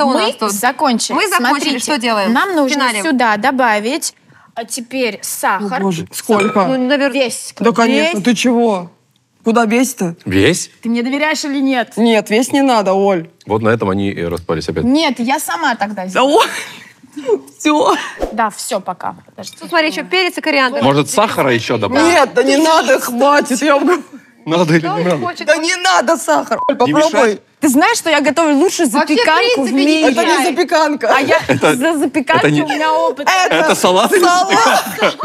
Что у Мы нас тут? закончили. Мы закончили. Смотрите, Что делаем? Нам нужно Финалем. сюда добавить а теперь сахар. Боже, сколько? Ну, наверное, Весь. Да, конечно, Весь. ты чего? Куда весь-то? Весь? Ты мне доверяешь или нет? Нет, весь не надо, Оль. Вот на этом они и распались опять. Нет, я сама тогда Да, сделаю. Оль. Все. Да, все, пока. Подожди. Тут, смотри, еще перец и кориандр. Может, сахара еще добавить? Нет, да не надо, хватит. Я... Надо или не надо? хочет? Да не надо сахар. Попробуй. Ты знаешь, что я готовлю лучшую в запеканку в мире? Это не запеканка. А я за не- у меня опыт. Это салат или салат.